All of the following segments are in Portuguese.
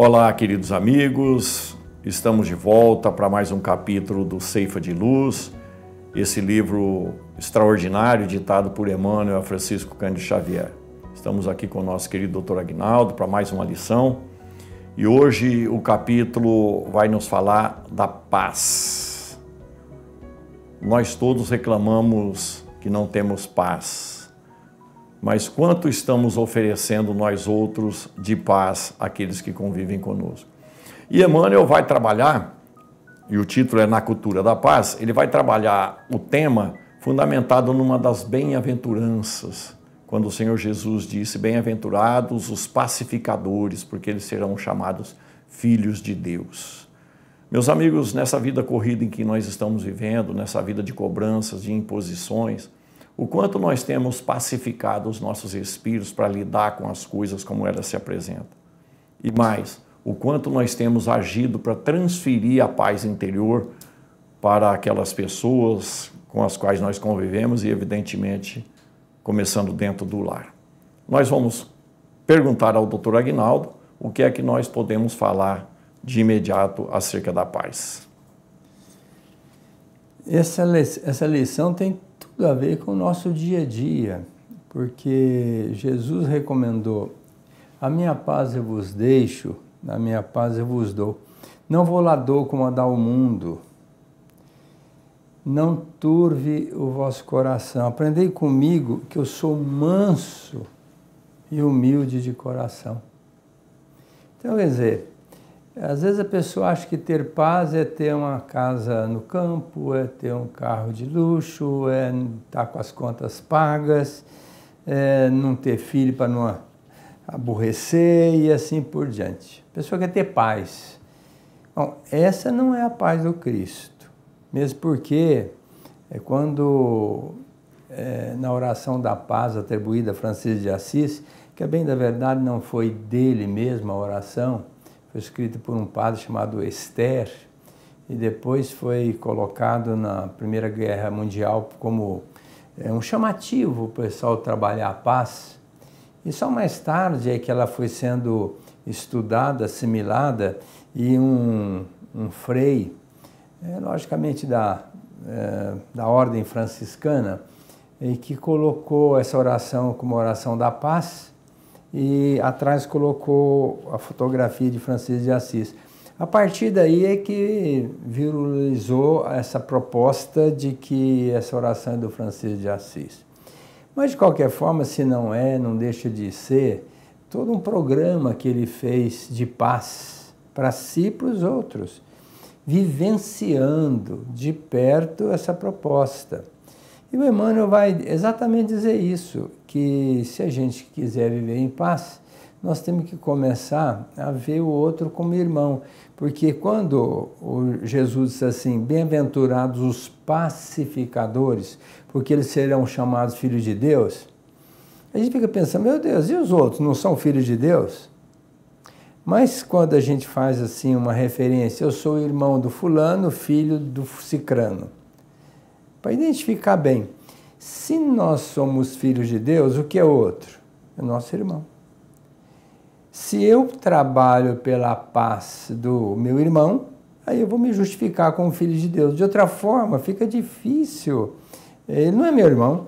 Olá, queridos amigos, estamos de volta para mais um capítulo do Ceifa de Luz, esse livro extraordinário ditado por Emmanuel Francisco Cândido Xavier. Estamos aqui com o nosso querido doutor Agnaldo para mais uma lição e hoje o capítulo vai nos falar da paz. Nós todos reclamamos que não temos paz mas quanto estamos oferecendo nós outros de paz àqueles que convivem conosco. E Emmanuel vai trabalhar, e o título é Na Cultura da Paz, ele vai trabalhar o tema fundamentado numa das bem-aventuranças, quando o Senhor Jesus disse: Bem-aventurados os pacificadores, porque eles serão chamados filhos de Deus. Meus amigos, nessa vida corrida em que nós estamos vivendo, nessa vida de cobranças, de imposições, o quanto nós temos pacificado os nossos espíritos para lidar com as coisas como elas se apresentam. E mais, o quanto nós temos agido para transferir a paz interior para aquelas pessoas com as quais nós convivemos e, evidentemente, começando dentro do lar. Nós vamos perguntar ao Dr. Agnaldo o que é que nós podemos falar de imediato acerca da paz. Essa, essa lição tem tudo a ver com o nosso dia a dia, porque Jesus recomendou: A minha paz eu vos deixo, a minha paz eu vos dou. Não vou lá dou como a dá o mundo. Não turve o vosso coração. Aprendei comigo que eu sou manso e humilde de coração. Então, quer dizer, às vezes a pessoa acha que ter paz é ter uma casa no campo, é ter um carro de luxo, é estar com as contas pagas, é não ter filho para não aborrecer e assim por diante. A pessoa quer ter paz. Bom, essa não é a paz do Cristo, mesmo porque é quando é, na oração da paz atribuída a Francisco de Assis, que é bem da verdade não foi dele mesmo a oração, foi escrito por um padre chamado Esther e depois foi colocado na Primeira Guerra Mundial como é, um chamativo para o pessoal trabalhar a paz. E só mais tarde é que ela foi sendo estudada, assimilada e um, um frei, é, logicamente da, é, da ordem franciscana, e que colocou essa oração como oração da paz e atrás colocou a fotografia de Francisco de Assis. A partir daí é que viralizou essa proposta de que essa oração é do Francisco de Assis. Mas de qualquer forma, se não é, não deixa de ser todo um programa que ele fez de paz para si e para os outros, vivenciando de perto essa proposta. E o Emmanuel vai exatamente dizer isso, que se a gente quiser viver em paz, nós temos que começar a ver o outro como irmão. Porque quando Jesus disse assim, bem-aventurados os pacificadores, porque eles serão chamados filhos de Deus, a gente fica pensando, meu Deus, e os outros não são filhos de Deus? Mas quando a gente faz assim uma referência, eu sou irmão do fulano, filho do cicrano para identificar bem. Se nós somos filhos de Deus, o que é outro? É nosso irmão. Se eu trabalho pela paz do meu irmão, aí eu vou me justificar como filho de Deus. De outra forma, fica difícil. Ele não é meu irmão.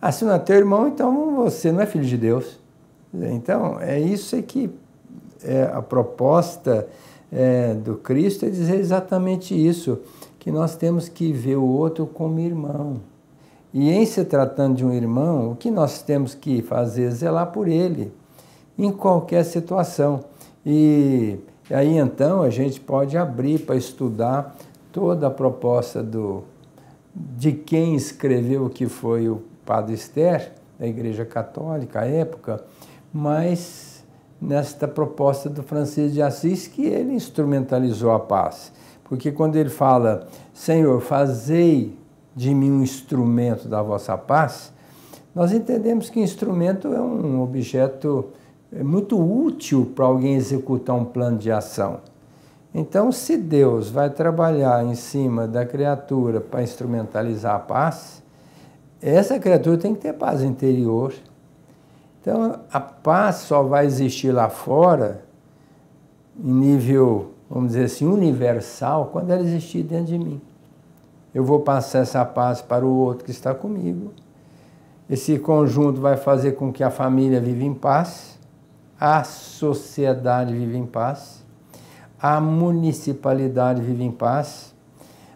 Ah, se não é teu irmão, então você não é filho de Deus. Então, é isso que é a proposta é, do Cristo é dizer exatamente isso que nós temos que ver o outro como irmão. E em se tratando de um irmão, o que nós temos que fazer é zelar por ele, em qualquer situação. E aí então a gente pode abrir para estudar toda a proposta do, de quem escreveu o que foi o Padre Esther, da Igreja Católica à época, mas nesta proposta do Francisco de Assis que ele instrumentalizou a paz. Porque quando ele fala, Senhor, fazei de mim um instrumento da vossa paz, nós entendemos que instrumento é um objeto é muito útil para alguém executar um plano de ação. Então, se Deus vai trabalhar em cima da criatura para instrumentalizar a paz, essa criatura tem que ter paz interior. Então, a paz só vai existir lá fora em nível, vamos dizer assim, universal, quando ela existir dentro de mim. Eu vou passar essa paz para o outro que está comigo. Esse conjunto vai fazer com que a família viva em paz, a sociedade viva em paz, a municipalidade vive em paz,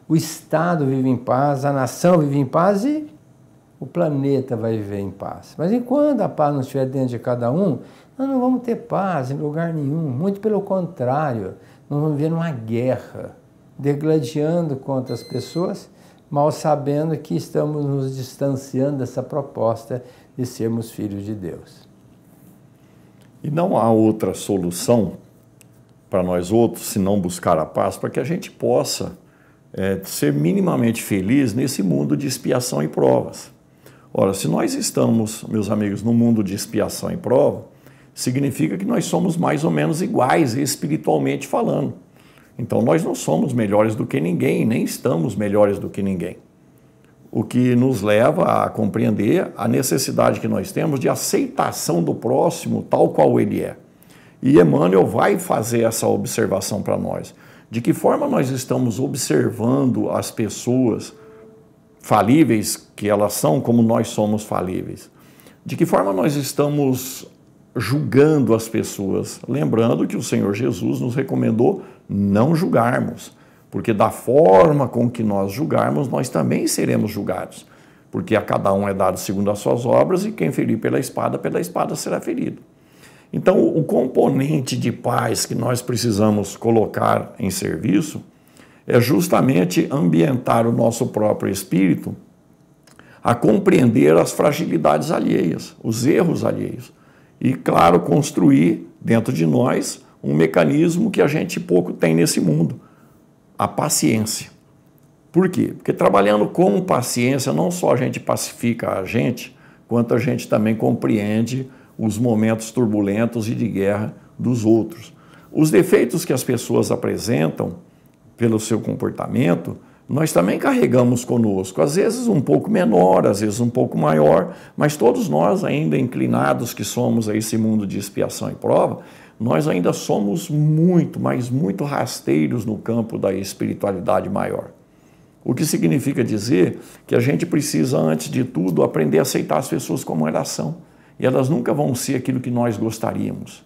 o Estado vive em paz, a nação vive em paz e o planeta vai viver em paz. Mas enquanto a paz não estiver dentro de cada um, nós não vamos ter paz em lugar nenhum. Muito pelo contrário, nós vamos viver uma guerra, degladiando contra as pessoas, mal sabendo que estamos nos distanciando dessa proposta de sermos filhos de Deus. E não há outra solução para nós outros se não buscar a paz, para que a gente possa é, ser minimamente feliz nesse mundo de expiação e provas. Ora, se nós estamos, meus amigos, no mundo de expiação e prova, significa que nós somos mais ou menos iguais espiritualmente falando. Então nós não somos melhores do que ninguém, nem estamos melhores do que ninguém. O que nos leva a compreender a necessidade que nós temos de aceitação do próximo tal qual ele é. E Emmanuel vai fazer essa observação para nós. De que forma nós estamos observando as pessoas falíveis que elas são, como nós somos falíveis? De que forma nós estamos julgando as pessoas? Lembrando que o Senhor Jesus nos recomendou não julgarmos, porque da forma com que nós julgarmos, nós também seremos julgados. Porque a cada um é dado segundo as suas obras, e quem ferir pela espada, pela espada será ferido. Então, o componente de paz que nós precisamos colocar em serviço é justamente ambientar o nosso próprio espírito a compreender as fragilidades alheias, os erros alheios. E, claro, construir dentro de nós um mecanismo que a gente pouco tem nesse mundo: a paciência. Por quê? Porque trabalhando com paciência, não só a gente pacifica a gente, quanto a gente também compreende os momentos turbulentos e de guerra dos outros. Os defeitos que as pessoas apresentam pelo seu comportamento, nós também carregamos conosco, às vezes um pouco menor, às vezes um pouco maior, mas todos nós, ainda inclinados que somos a esse mundo de expiação e prova, nós ainda somos muito, mas muito rasteiros no campo da espiritualidade maior. O que significa dizer que a gente precisa, antes de tudo, aprender a aceitar as pessoas como elas são e elas nunca vão ser aquilo que nós gostaríamos.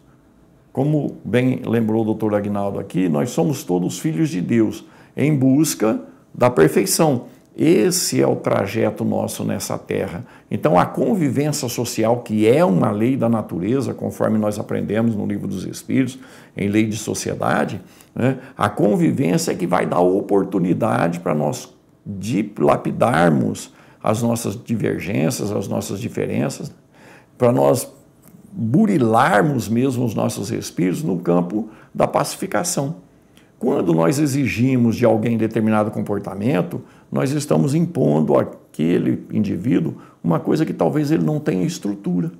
Como bem lembrou o doutor Agnaldo aqui, nós somos todos filhos de Deus, em busca da perfeição. Esse é o trajeto nosso nessa terra. Então, a convivência social, que é uma lei da natureza, conforme nós aprendemos no Livro dos Espíritos, em lei de sociedade, né, a convivência é que vai dar oportunidade para nós dilapidarmos as nossas divergências, as nossas diferenças, para nós burilarmos mesmo os nossos espíritos no campo da pacificação. Quando nós exigimos de alguém determinado comportamento, nós estamos impondo àquele indivíduo uma coisa que talvez ele não tenha estrutura.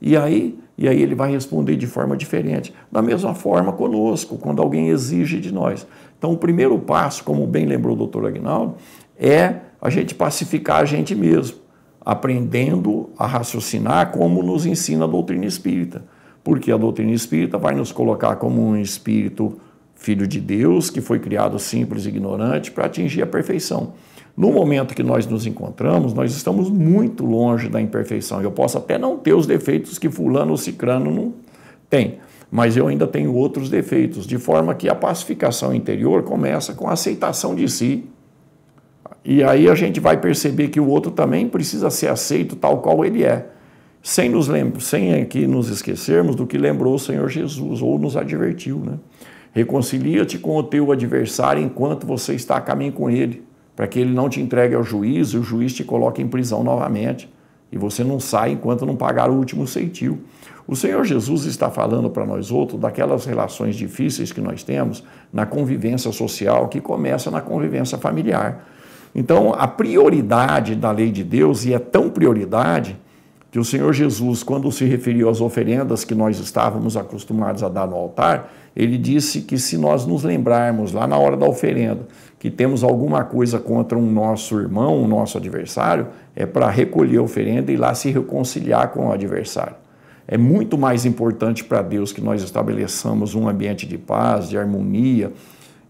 E aí, e aí ele vai responder de forma diferente. Da mesma forma conosco, quando alguém exige de nós. Então, o primeiro passo, como bem lembrou o doutor Agnaldo, é a gente pacificar a gente mesmo aprendendo a raciocinar como nos ensina a doutrina espírita. Porque a doutrina espírita vai nos colocar como um espírito filho de Deus, que foi criado simples e ignorante para atingir a perfeição. No momento que nós nos encontramos, nós estamos muito longe da imperfeição. Eu posso até não ter os defeitos que fulano ou cicrano não tem, mas eu ainda tenho outros defeitos, de forma que a pacificação interior começa com a aceitação de si, e aí a gente vai perceber que o outro também precisa ser aceito tal qual ele é, sem nos sem aqui nos esquecermos do que lembrou o Senhor Jesus ou nos advertiu, né? Reconcilia-te com o teu adversário enquanto você está a caminho com ele, para que ele não te entregue ao juiz e o juiz te coloque em prisão novamente. E você não sai enquanto não pagar o último ceitil. O Senhor Jesus está falando para nós outros daquelas relações difíceis que nós temos na convivência social, que começa na convivência familiar. Então, a prioridade da lei de Deus, e é tão prioridade, que o Senhor Jesus, quando se referiu às oferendas que nós estávamos acostumados a dar no altar, ele disse que se nós nos lembrarmos lá na hora da oferenda que temos alguma coisa contra um nosso irmão, um nosso adversário, é para recolher a oferenda e lá se reconciliar com o adversário. É muito mais importante para Deus que nós estabeleçamos um ambiente de paz, de harmonia,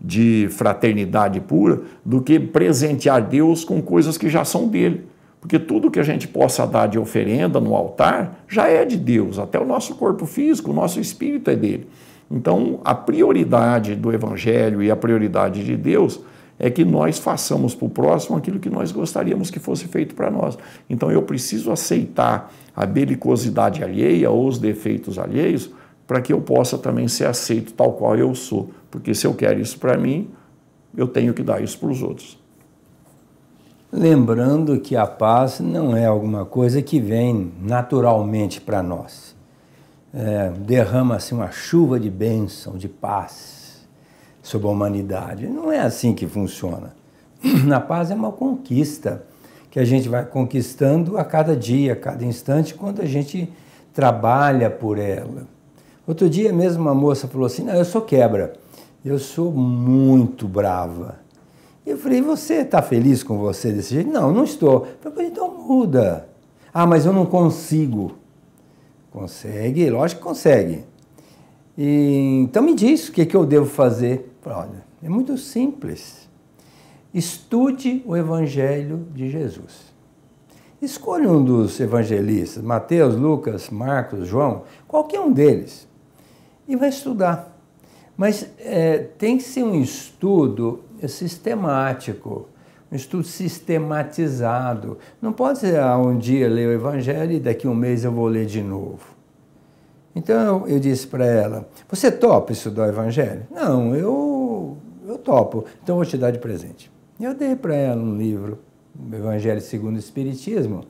de fraternidade pura, do que presentear Deus com coisas que já são dele. Porque tudo que a gente possa dar de oferenda no altar já é de Deus, até o nosso corpo físico, o nosso espírito é dele. Então, a prioridade do Evangelho e a prioridade de Deus é que nós façamos para o próximo aquilo que nós gostaríamos que fosse feito para nós. Então, eu preciso aceitar a belicosidade alheia ou os defeitos alheios para que eu possa também ser aceito tal qual eu sou. Porque se eu quero isso para mim, eu tenho que dar isso para os outros. Lembrando que a paz não é alguma coisa que vem naturalmente para nós. É, Derrama-se uma chuva de bênção, de paz sobre a humanidade. Não é assim que funciona. A paz é uma conquista que a gente vai conquistando a cada dia, a cada instante, quando a gente trabalha por ela. Outro dia mesmo uma moça falou assim: Não, eu sou quebra, eu sou muito brava. Eu falei, você está feliz com você desse jeito? Não, não estou. Eu falei, então muda. Ah, mas eu não consigo. Consegue, lógico que consegue. E, então me diz o que, que eu devo fazer. Falei, olha, é muito simples. Estude o Evangelho de Jesus. Escolha um dos evangelistas, Mateus, Lucas, Marcos, João, qualquer um deles, e vai estudar. Mas é, tem que ser um estudo sistemático, um estudo sistematizado. Não pode ser, ah, um dia ler o Evangelho e daqui a um mês eu vou ler de novo. Então eu, eu disse para ela: Você topa estudar o Evangelho? Não, eu, eu topo. Então vou te dar de presente. Eu dei para ela um livro, Evangelho segundo o Espiritismo,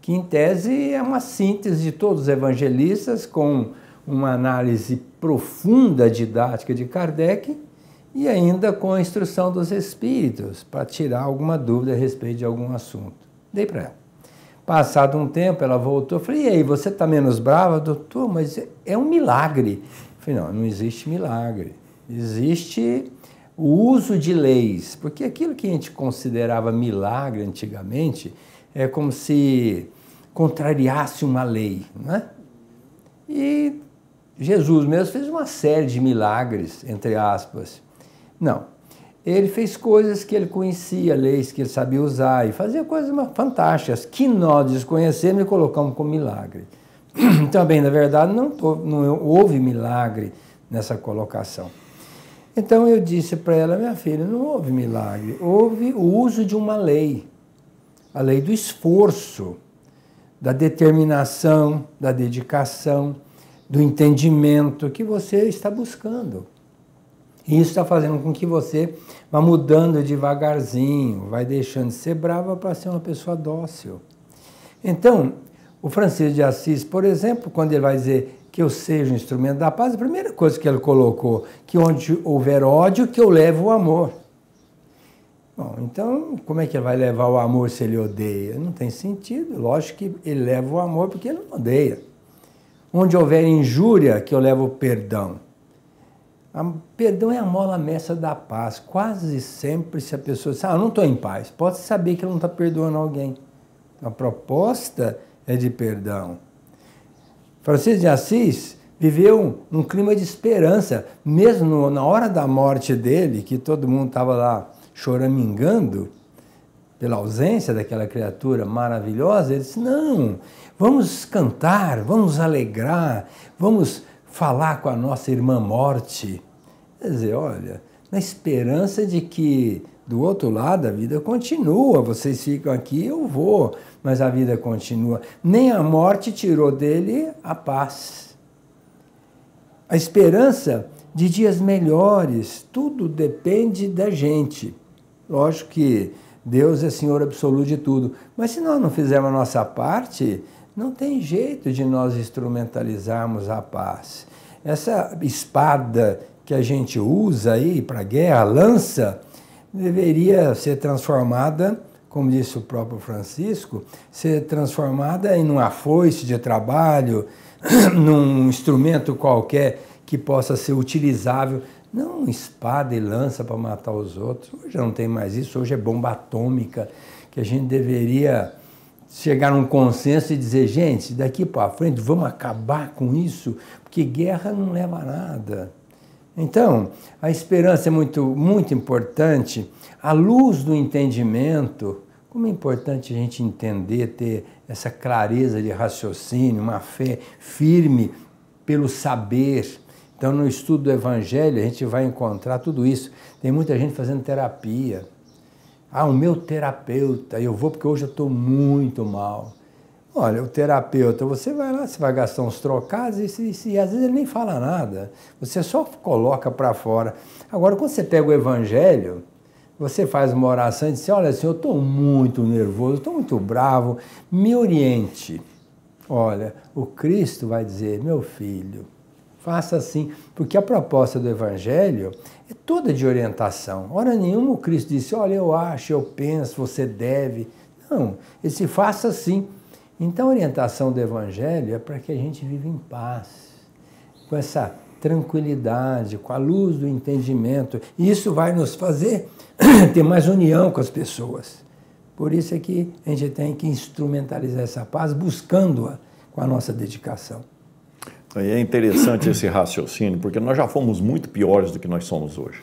que em tese é uma síntese de todos os evangelistas com uma análise profunda didática de Kardec e ainda com a instrução dos espíritos, para tirar alguma dúvida a respeito de algum assunto. Dei para ela. Passado um tempo, ela voltou. Falei, e aí, você está menos brava? Doutor, mas é um milagre. Falei, não, não existe milagre. Existe o uso de leis. Porque aquilo que a gente considerava milagre antigamente é como se contrariasse uma lei. Né? E Jesus mesmo fez uma série de milagres, entre aspas. Não. Ele fez coisas que ele conhecia, leis que ele sabia usar, e fazia coisas fantásticas que nós desconhecemos e colocamos como milagre. Também, na verdade, não, não houve milagre nessa colocação. Então eu disse para ela, minha filha, não houve milagre, houve o uso de uma lei, a lei do esforço, da determinação, da dedicação, do entendimento que você está buscando. E isso está fazendo com que você vá mudando devagarzinho, vai deixando de ser brava para ser uma pessoa dócil. Então, o Francisco de Assis, por exemplo, quando ele vai dizer que eu seja um instrumento da paz, a primeira coisa que ele colocou, que onde houver ódio, que eu levo o amor. Bom, então, como é que ele vai levar o amor se ele odeia? Não tem sentido. Lógico que ele leva o amor porque ele não odeia. Onde houver injúria, que eu levo o perdão. A, perdão é a mola mestra da paz. Quase sempre, se a pessoa diz, ah, eu não estou em paz, pode saber que ela não está perdoando alguém. A proposta é de perdão. Francisco de Assis viveu um, clima de esperança, mesmo na hora da morte dele, que todo mundo estava lá choramingando pela ausência daquela criatura maravilhosa. Ele disse: Não, vamos cantar, vamos alegrar, vamos falar com a nossa irmã morte. Quer dizer, olha, na esperança de que do outro lado a vida continua, vocês ficam aqui, eu vou, mas a vida continua. Nem a morte tirou dele a paz. A esperança de dias melhores, tudo depende da gente. Lógico que Deus é Senhor absoluto de tudo, mas se nós não fizermos a nossa parte, não tem jeito de nós instrumentalizarmos a paz. Essa espada que a gente usa aí para guerra, a lança, deveria ser transformada, como disse o próprio Francisco, ser transformada em uma foice de trabalho, num instrumento qualquer que possa ser utilizável, não espada e lança para matar os outros. Hoje não tem mais isso, hoje é bomba atômica, que a gente deveria chegar num consenso e dizer, gente, daqui para frente vamos acabar com isso, porque guerra não leva a nada. Então, a esperança é muito, muito importante. A luz do entendimento, como é importante a gente entender, ter essa clareza de raciocínio, uma fé firme pelo saber. Então, no estudo do Evangelho, a gente vai encontrar tudo isso. Tem muita gente fazendo terapia. Ah, o meu terapeuta, eu vou porque hoje eu estou muito mal. Olha, o terapeuta, você vai lá, você vai gastar uns trocados e, e, e às vezes ele nem fala nada. Você só coloca para fora. Agora, quando você pega o evangelho, você faz uma oração e diz: Olha, assim, eu estou muito nervoso, estou muito bravo, me oriente. Olha, o Cristo vai dizer: Meu filho, faça assim, porque a proposta do Evangelho é toda de orientação. Hora nenhuma o Cristo disse: Olha, eu acho, eu penso, você deve. Não, ele se faça assim. Então, a orientação do Evangelho é para que a gente viva em paz, com essa tranquilidade, com a luz do entendimento. E isso vai nos fazer ter mais união com as pessoas. Por isso é que a gente tem que instrumentalizar essa paz, buscando-a com a nossa dedicação. É interessante esse raciocínio, porque nós já fomos muito piores do que nós somos hoje.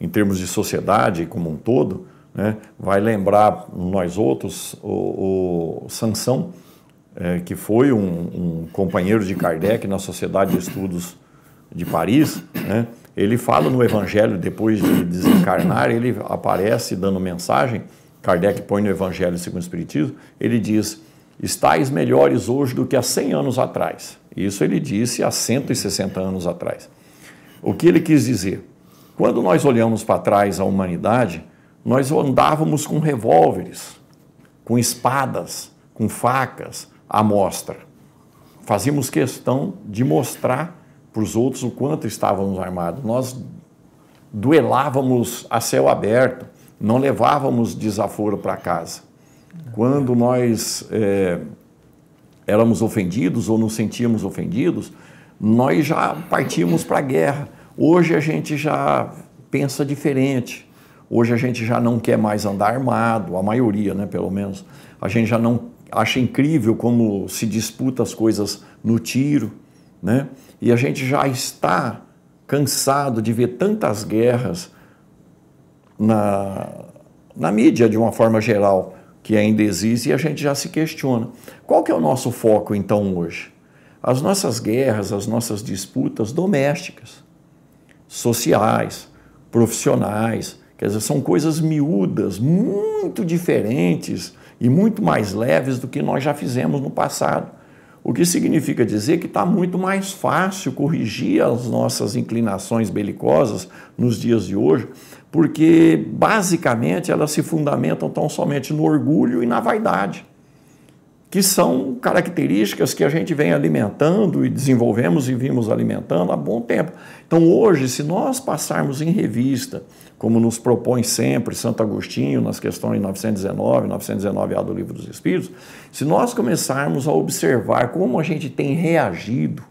Em termos de sociedade como um todo, né? Vai lembrar nós outros o, o Sansão, é, que foi um, um, companheiro de Kardec na Sociedade de Estudos de Paris. Né? Ele fala no Evangelho, depois de desencarnar, ele aparece dando mensagem. Kardec põe no Evangelho segundo o Espiritismo. Ele diz: Estais melhores hoje do que há 100 anos atrás. Isso ele disse há 160 anos atrás. O que ele quis dizer? Quando nós olhamos para trás a humanidade, nós andávamos com revólveres, com espadas, com facas à mostra. Fazíamos questão de mostrar para os outros o quanto estávamos armados. Nós duelávamos a céu aberto, não levávamos desaforo para casa. Quando nós é, éramos ofendidos ou nos sentíamos ofendidos, nós já partíamos para a guerra. Hoje a gente já pensa diferente. Hoje a gente já não quer mais andar armado, a maioria, né, pelo menos. A gente já não acha incrível como se disputa as coisas no tiro, né? E a gente já está cansado de ver tantas guerras na, na mídia de uma forma geral que ainda existe e a gente já se questiona. Qual que é o nosso foco então hoje? As nossas guerras, as nossas disputas domésticas, sociais, profissionais, Quer dizer, são coisas miúdas, muito diferentes e muito mais leves do que nós já fizemos no passado. O que significa dizer que está muito mais fácil corrigir as nossas inclinações belicosas nos dias de hoje, porque basicamente elas se fundamentam tão somente no orgulho e na vaidade que são características que a gente vem alimentando e desenvolvemos e vimos alimentando há bom tempo. Então, hoje, se nós passarmos em revista, como nos propõe sempre Santo Agostinho nas questões 919, 919A do Livro dos Espíritos, se nós começarmos a observar como a gente tem reagido,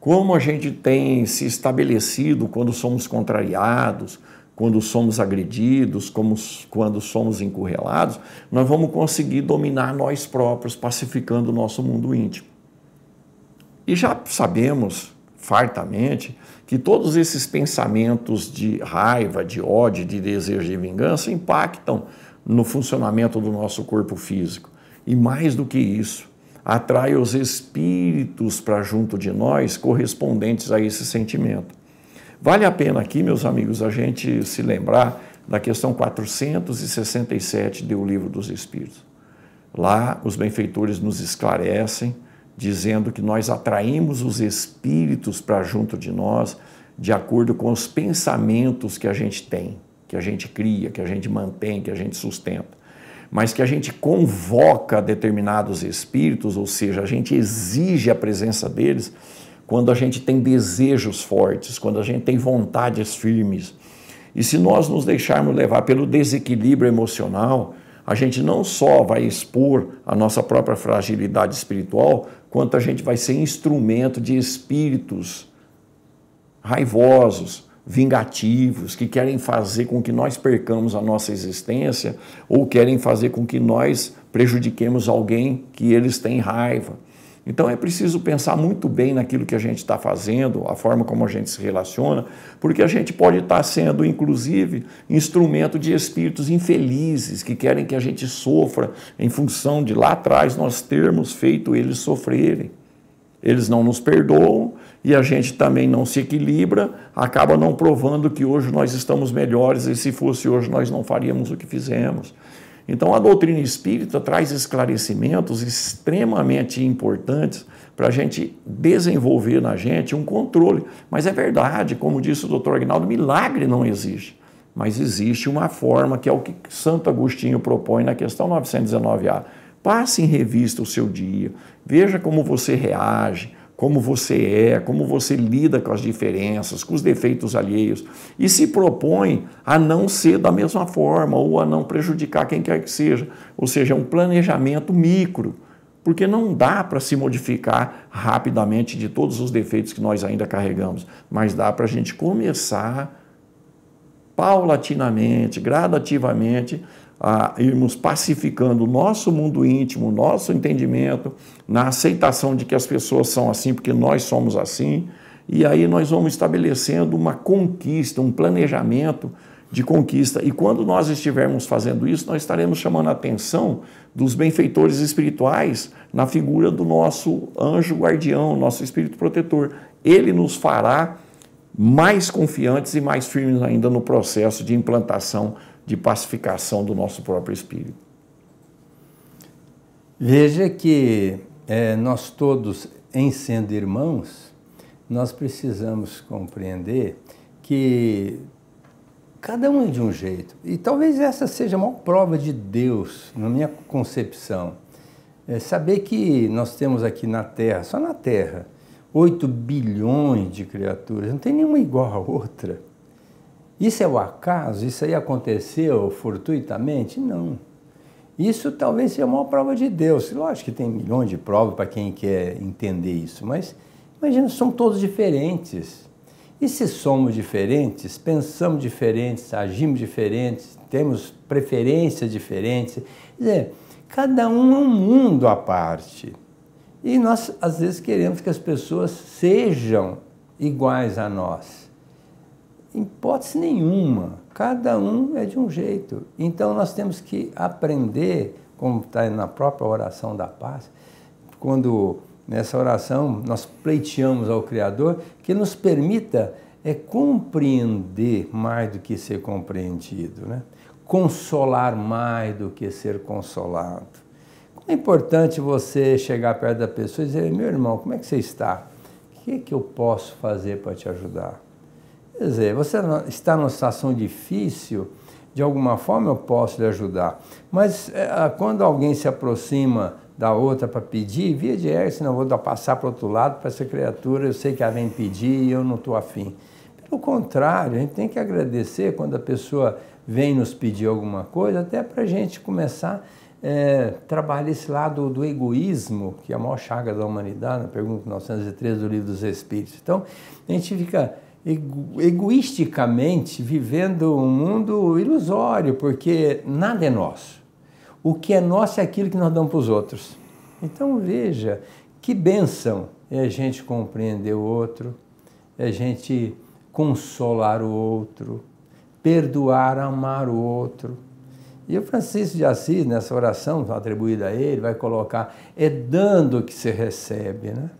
como a gente tem se estabelecido quando somos contrariados, quando somos agredidos, como, quando somos encurrelados, nós vamos conseguir dominar nós próprios, pacificando o nosso mundo íntimo. E já sabemos fartamente que todos esses pensamentos de raiva, de ódio, de desejo de vingança impactam no funcionamento do nosso corpo físico. E mais do que isso, atrai os espíritos para junto de nós correspondentes a esse sentimento. Vale a pena aqui, meus amigos, a gente se lembrar da questão 467 do Livro dos Espíritos. Lá, os benfeitores nos esclarecem, dizendo que nós atraímos os espíritos para junto de nós de acordo com os pensamentos que a gente tem, que a gente cria, que a gente mantém, que a gente sustenta. Mas que a gente convoca determinados espíritos, ou seja, a gente exige a presença deles quando a gente tem desejos fortes, quando a gente tem vontades firmes. E se nós nos deixarmos levar pelo desequilíbrio emocional, a gente não só vai expor a nossa própria fragilidade espiritual, quanto a gente vai ser instrumento de espíritos raivosos, vingativos, que querem fazer com que nós percamos a nossa existência ou querem fazer com que nós prejudiquemos alguém que eles têm raiva. Então é preciso pensar muito bem naquilo que a gente está fazendo, a forma como a gente se relaciona, porque a gente pode estar sendo, inclusive, instrumento de espíritos infelizes que querem que a gente sofra em função de lá atrás nós termos feito eles sofrerem. Eles não nos perdoam e a gente também não se equilibra, acaba não provando que hoje nós estamos melhores e se fosse hoje nós não faríamos o que fizemos. Então, a doutrina espírita traz esclarecimentos extremamente importantes para a gente desenvolver na gente um controle. Mas é verdade, como disse o doutor Agnaldo, milagre não existe. Mas existe uma forma, que é o que Santo Agostinho propõe na questão 919A. Passe em revista o seu dia, veja como você reage, como você é, como você lida com as diferenças, com os defeitos alheios, e se propõe a não ser da mesma forma ou a não prejudicar quem quer que seja. Ou seja, é um planejamento micro, porque não dá para se modificar rapidamente de todos os defeitos que nós ainda carregamos, mas dá para a gente começar paulatinamente, gradativamente, a irmos pacificando o nosso mundo íntimo, nosso entendimento, na aceitação de que as pessoas são assim porque nós somos assim, e aí nós vamos estabelecendo uma conquista, um planejamento de conquista. E quando nós estivermos fazendo isso, nós estaremos chamando a atenção dos benfeitores espirituais na figura do nosso anjo guardião, nosso espírito protetor. Ele nos fará mais confiantes e mais firmes ainda no processo de implantação de pacificação do nosso próprio espírito. Veja que é, nós todos, em sendo irmãos, nós precisamos compreender que cada um é de um jeito. E talvez essa seja a maior prova de Deus, na minha concepção. É saber que nós temos aqui na Terra, só na Terra, 8 bilhões de criaturas, não tem nenhuma igual a outra. Isso é o acaso? Isso aí aconteceu fortuitamente? Não. Isso talvez seja a maior prova de Deus. Lógico que tem milhões de provas para quem quer entender isso, mas imagina, somos todos diferentes. E se somos diferentes, pensamos diferentes, agimos diferentes, temos preferências diferentes, quer dizer, cada um é um mundo à parte. E nós, às vezes, queremos que as pessoas sejam iguais a nós. Hipótese nenhuma. Cada um é de um jeito. Então nós temos que aprender, como está na própria oração da paz, quando nessa oração nós pleiteamos ao Criador que nos permita é compreender mais do que ser compreendido, né? consolar mais do que ser consolado. É importante você chegar perto da pessoa e dizer, meu irmão, como é que você está? O que, é que eu posso fazer para te ajudar? Quer dizer, você está numa situação difícil, de alguma forma eu posso lhe ajudar. Mas é, quando alguém se aproxima da outra para pedir, via de regra, senão vou passar para o outro lado para essa criatura, eu sei que ela vem pedir e eu não estou afim. Pelo contrário, a gente tem que agradecer quando a pessoa vem nos pedir alguma coisa, até para a gente começar a é, trabalhar esse lado do egoísmo, que é a maior chaga da humanidade, na pergunta 913 do Livro dos Espíritos. Então, a gente fica egoisticamente vivendo um mundo ilusório, porque nada é nosso. O que é nosso é aquilo que nós damos para os outros. Então veja, que bênção é a gente compreender o outro, é a gente consolar o outro, perdoar, amar o outro. E o Francisco de Assis, nessa oração atribuída a ele, vai colocar: é dando que se recebe, né?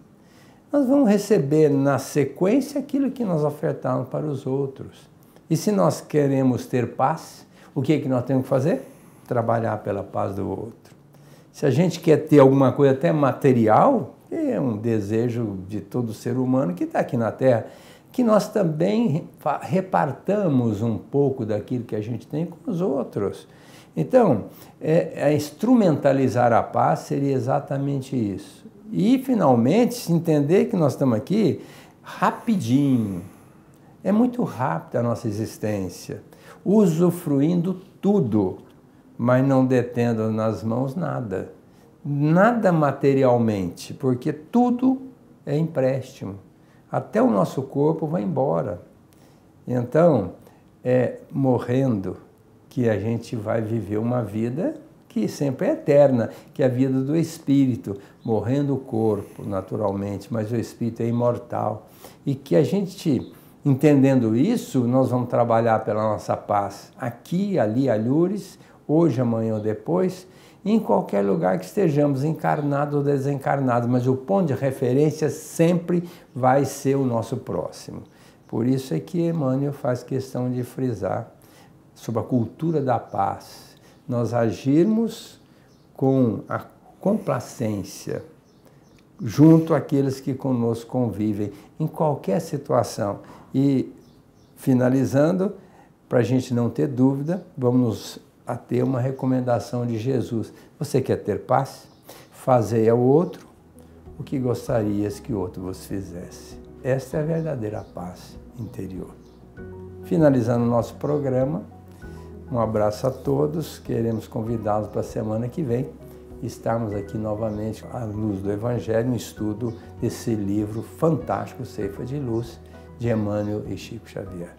Nós vamos receber na sequência aquilo que nós ofertamos para os outros. E se nós queremos ter paz, o que, é que nós temos que fazer? Trabalhar pela paz do outro. Se a gente quer ter alguma coisa até material, é um desejo de todo ser humano que está aqui na Terra, que nós também repartamos um pouco daquilo que a gente tem com os outros. Então, é, é instrumentalizar a paz seria exatamente isso. E, finalmente, entender que nós estamos aqui rapidinho. É muito rápida a nossa existência, usufruindo tudo, mas não detendo nas mãos nada. Nada materialmente, porque tudo é empréstimo. Até o nosso corpo vai embora. Então, é morrendo que a gente vai viver uma vida que sempre é eterna, que é a vida do espírito, morrendo o corpo, naturalmente, mas o espírito é imortal. E que a gente, entendendo isso, nós vamos trabalhar pela nossa paz aqui, ali, alhures, hoje, amanhã ou depois, em qualquer lugar que estejamos, encarnados ou desencarnados, mas o ponto de referência sempre vai ser o nosso próximo. Por isso é que Emmanuel faz questão de frisar sobre a cultura da paz nós agirmos com a complacência junto àqueles que conosco convivem em qualquer situação. E finalizando, para a gente não ter dúvida, vamos a ter uma recomendação de Jesus. Você quer ter paz? Fazei ao outro o que gostarias que o outro vos fizesse. Esta é a verdadeira paz interior. Finalizando o nosso programa, um abraço a todos. Queremos convidá-los para a semana que vem estarmos aqui novamente à luz do Evangelho, no estudo desse livro fantástico, Ceifa de Luz, de Emmanuel e Chico Xavier.